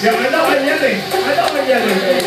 Yeah, I know I'm yelling. I know I'm yelling.